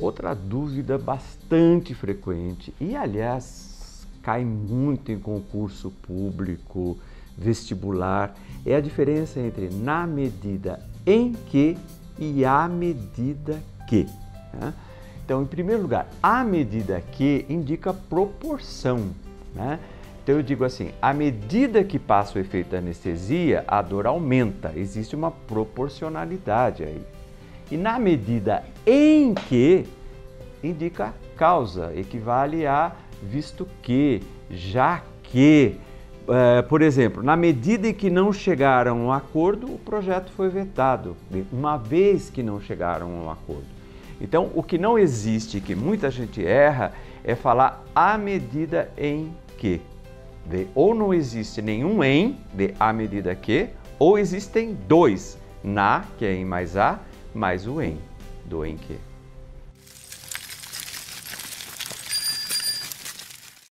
Outra dúvida bastante frequente e, aliás, cai muito em concurso público, vestibular, é a diferença entre na medida em que e à medida que. Né? Então, em primeiro lugar, a medida que indica proporção. Né? Então, eu digo assim: à medida que passa o efeito da anestesia, a dor aumenta, existe uma proporcionalidade aí. E na medida em que indica causa, equivale a visto que, já que. É, por exemplo, na medida em que não chegaram a um acordo, o projeto foi vetado, uma vez que não chegaram a um acordo. Então, o que não existe, que muita gente erra, é falar à medida em que. De, ou não existe nenhum em, de à medida que, ou existem dois, na, que é em mais a, mais o em, do em que.